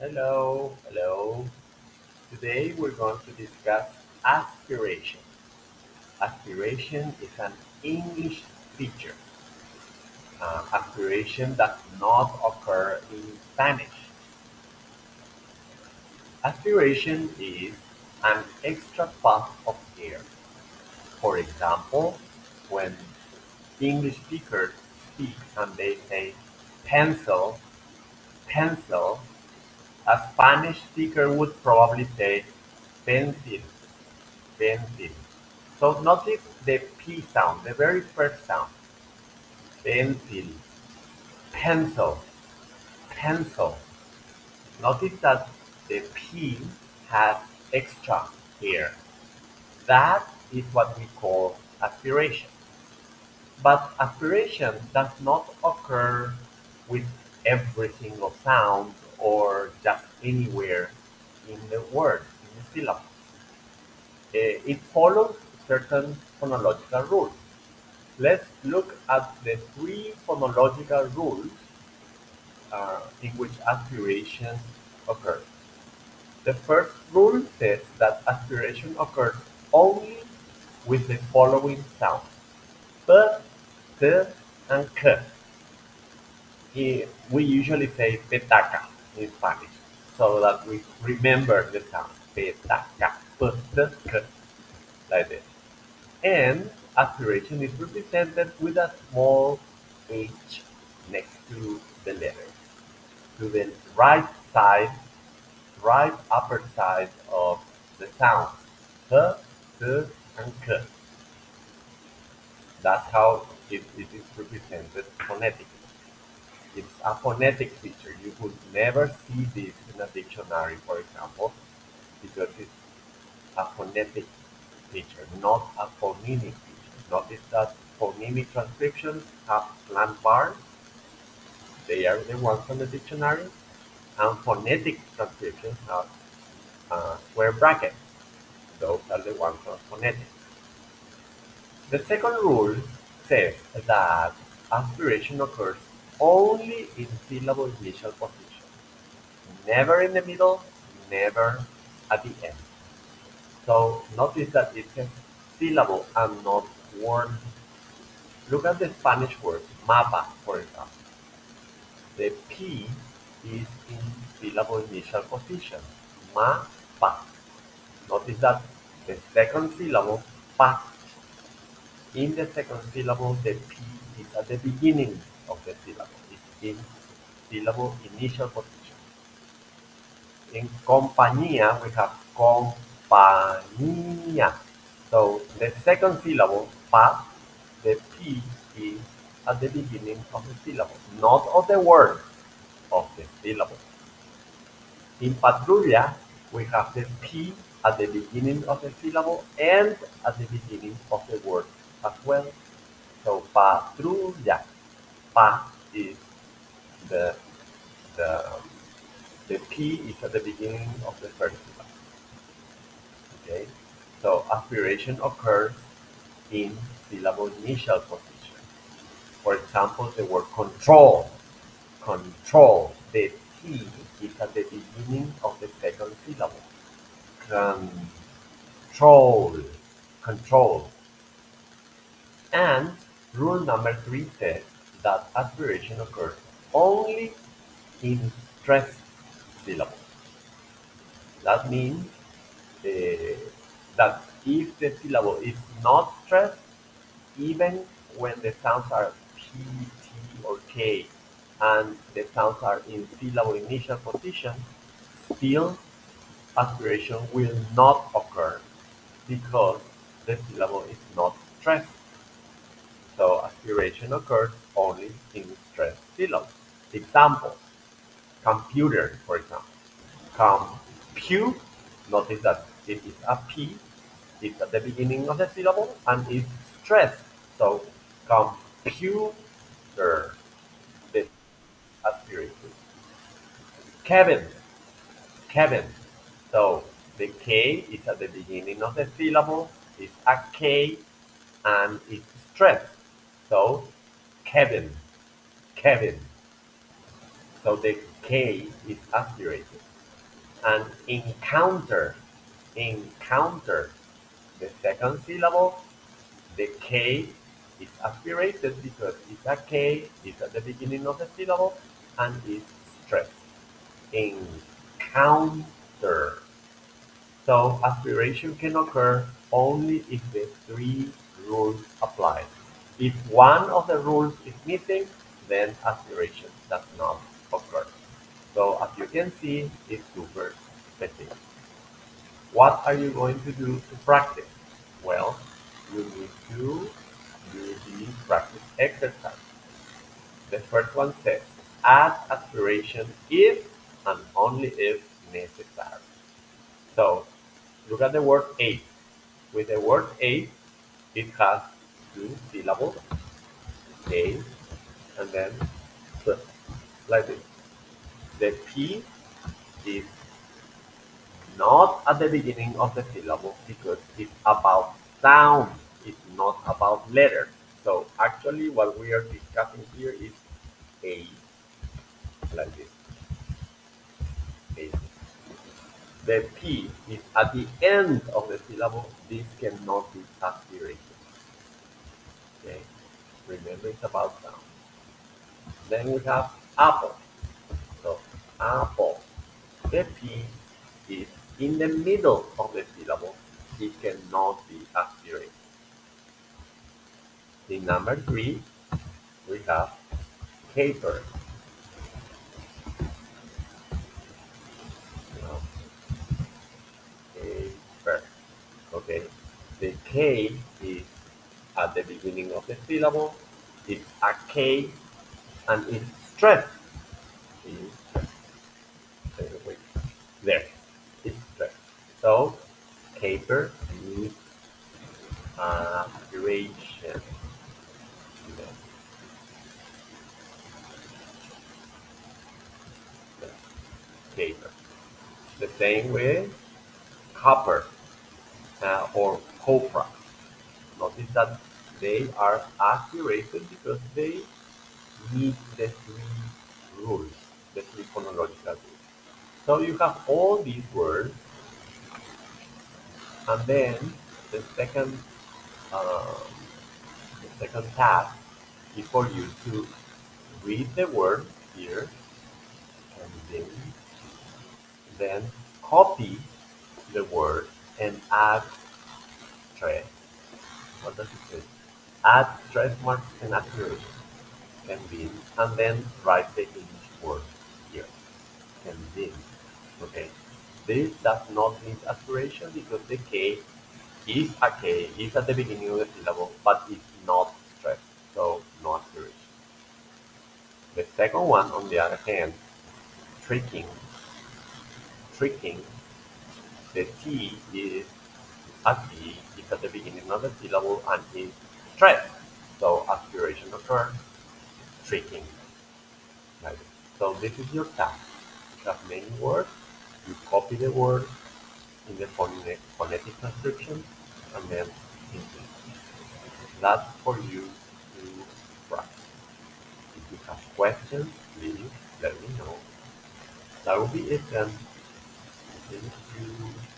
Hello, hello. Today we're going to discuss aspiration. Aspiration is an English feature. Uh, aspiration does not occur in Spanish. Aspiration is an extra puff of air. For example, when English speakers speak and they say pencil, pencil, a Spanish speaker would probably say pencil, pencil. So notice the P sound, the very first sound. Pencil, pencil, pencil. Notice that the P has extra here. That is what we call aspiration. But aspiration does not occur with every single sound or just anywhere in the word, in the syllable. Eh, It follows certain phonological rules. Let's look at the three phonological rules uh, in which aspiration occurs. The first rule says that aspiration occurs only with the following sounds p, t, and k. Eh, We usually say petaca in Spanish so that we remember the sound petaca, like this. And aspiration is represented with a small h next to the letter, to the right side, right upper side of the sound. P, t, and k. That's how it, it is represented phonetically. It's a phonetic feature. You would never see this in a dictionary, for example, because it's a phonetic feature, not a phonemic feature. Notice that phonemic transcriptions have slant bars. They are the ones on the dictionary. And phonetic transcriptions have uh, square brackets. Those are the ones on phonetic. The second rule says that aspiration occurs only in syllable initial position, never in the middle, never at the end. So notice that it says syllable and not word. Look at the Spanish word mapa, for example. The P is in syllable initial position, mapa. Notice that the second syllable, pa, in the second syllable, the P is at the beginning of the syllable. It's in syllable initial position. In compañía, we have compañía. So the second syllable, pa, the P is at the beginning of the syllable, not of the word, of the syllable. In patrulla, we have the P at the beginning of the syllable and at the beginning of the word as well. So patrulla, is the the um, the P is at the beginning of the first syllable. Okay, so aspiration occurs in syllable initial position. For example, the word control. Control. The T is at the beginning of the second syllable. Control. Control. And rule number three says that aspiration occurs only in stressed syllables. That means uh, that if the syllable is not stressed, even when the sounds are P, T, or K, and the sounds are in syllable initial position, still aspiration will not occur because the syllable is not stressed. So occurs only in stressed syllables. Examples, computer, for example. Compute, notice that it is a P, it's at the beginning of the syllable, and it's stressed. So computer, this aspiration. Kevin, Kevin. So the K is at the beginning of the syllable, it's a K, and it's stressed. So Kevin, Kevin. So the K is aspirated. And encounter, encounter, the second syllable, the K is aspirated because it's a K, it's at the beginning of the syllable, and it's stressed. Encounter. So aspiration can occur only if the three rules apply. If one of the rules is missing, then aspiration does not occur. So as you can see, it's super specific. What are you going to do to practice? Well, you need to do the practice exercise. The first one says, add aspiration if and only if necessary. So look at the word eight. With the word eight, it has two syllables, A, and then like this. The P is not at the beginning of the syllable because it's about sound, it's not about letter. So actually what we are discussing here is A, like this. A. The P is at the end of the syllable. This cannot be aspirated. Okay, remember it's about sound. Then we have apple. So apple. The P is in the middle of the syllable. It cannot be aspirated. In number three, we have caper. Caper. Okay. The K at the beginning of the syllable. It's a K and it's stressed. There, it's stressed. So, caper means aspiration. Caper. The same with copper uh, or copra. Notice that they are aspirated because they meet the three rules, the three phonological rules. So you have all these words, and then the second, uh, the second task is for you to read the word here, and then, then copy the word and add stress. What does it say? Add stress marks and aspiration convince, and then write the English word here. Convince. Okay. This does not need aspiration because the K is a K, is at the beginning of the syllable, but it's not stressed, so no aspiration. The second one, on the other hand, tricking. Tricking. The T is a T, is at the beginning of the syllable and is stressed, so aspiration occurs tricking. Like so this is your task. You have many words, you copy the word in the phonetic, transcription and then English. That's for you to practice. If you have questions, please let me know. That will be it then. Thank you.